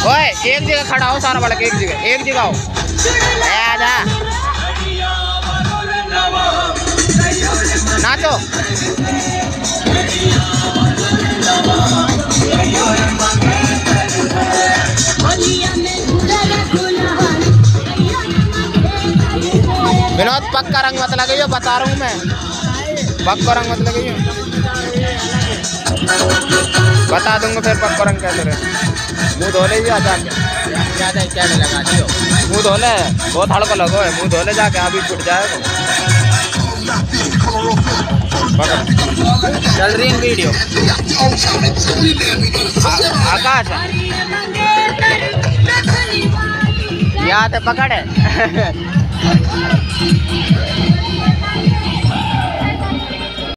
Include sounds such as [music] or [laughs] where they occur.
एक जगह खड़ा हो सारा बालक, एक जगह एक जगह हो आजा। नाचो। विनोद, पक्का रंग मत लगाइयो, बता रहा हूँ मैं। पक्का रंग मत लगाइयो। बता दूँगा फिर पक्का रंग कैसे रहे। मुँह धो ले जाके ज़्यादा क्या लगा दियो मुँह धो ले बहुत हड़का लगो है, मुँह धो ले जाके अभी छूट पकड़ चल रही है वीडियो। आकाश से पकड़ है। [laughs]